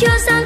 choose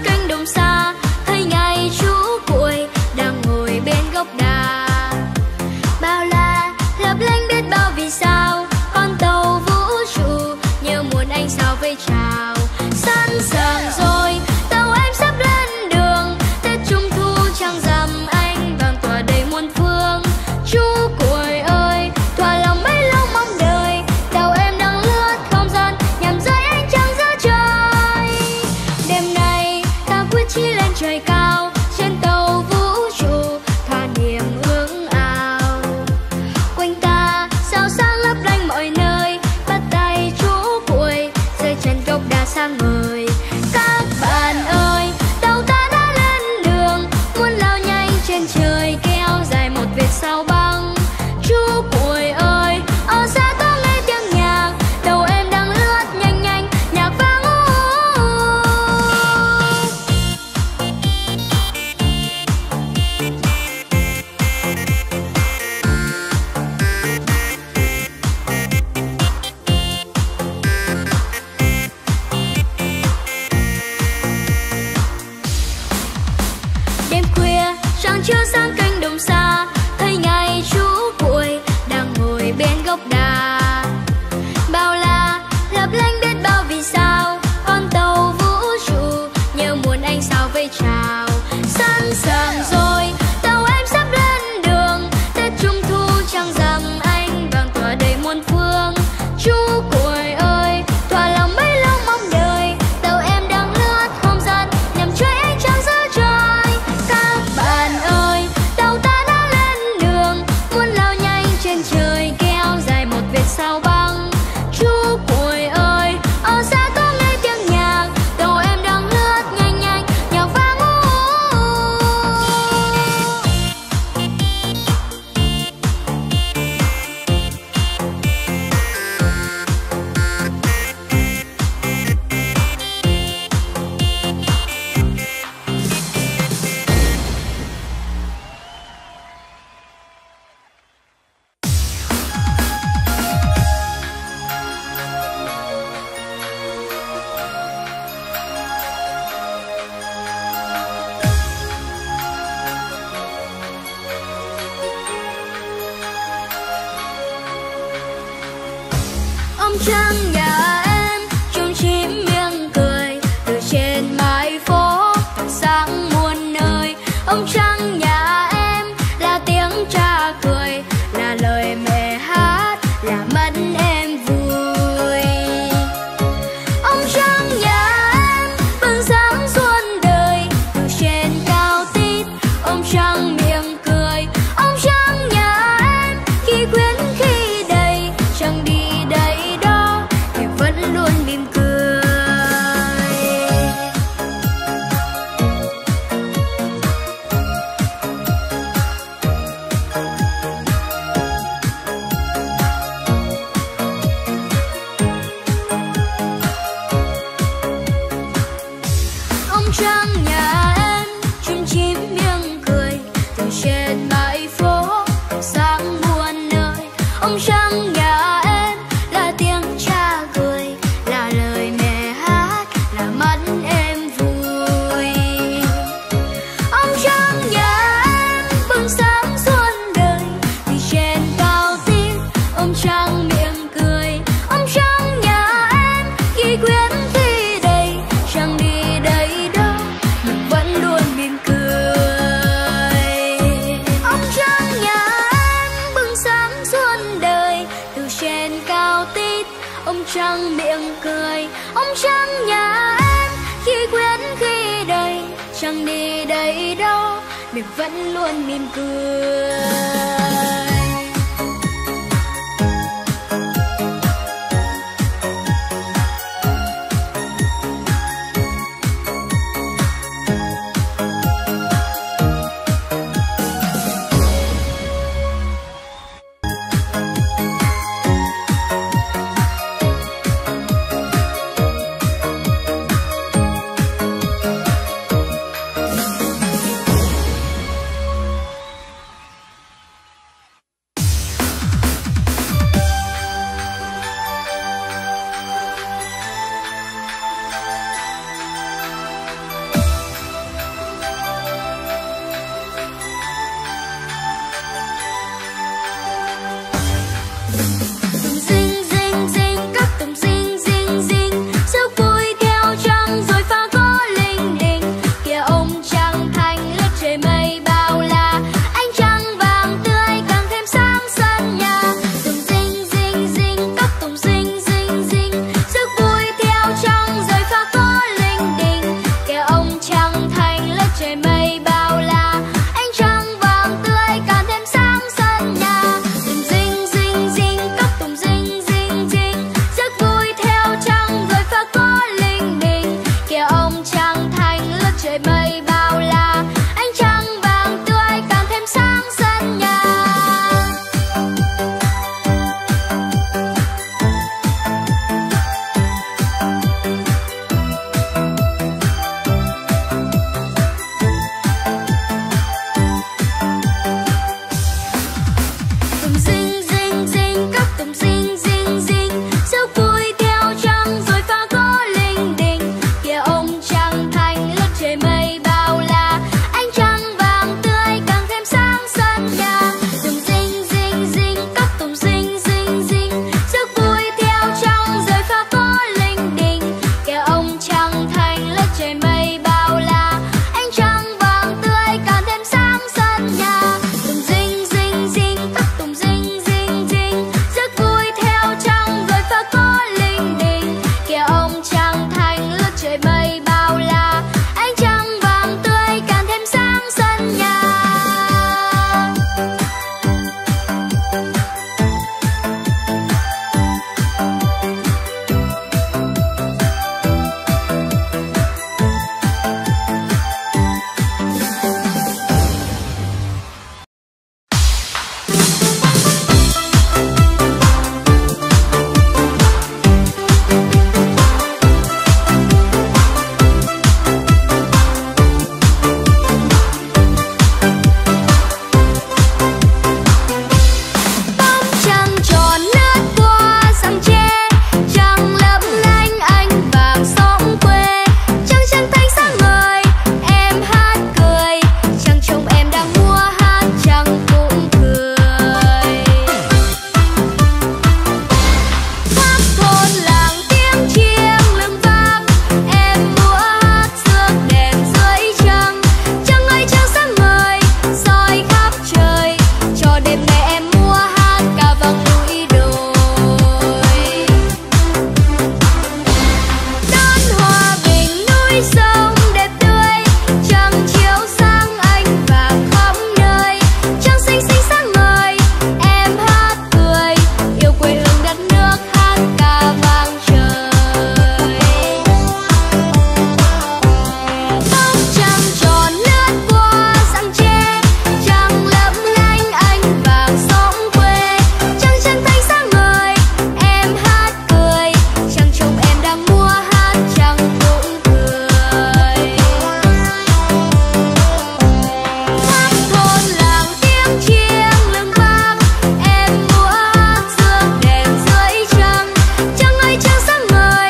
lúc trăng nhà em trong chim miệng cười, từ trên mái phố sáng muôn nơi. Ông trăng nhà em là tiếng cha cười, là lời mẹ hát, là mắt em vui. Ông trăng nhà em, bừng sáng xuân đời, từ trên cao tít, ông trăng ông trăng nhà em là tiếng cha cười, là lời mẹ hát, là mắt em vui. Ông trăng nhà em bừng sáng xuân đời, vì trên cao tiếng ông trăng miệng trăng miệng cười. Ông trăng nhà em, khi quyến khi đầy, chẳng đi đây đâu, mình vẫn luôn mỉm cười.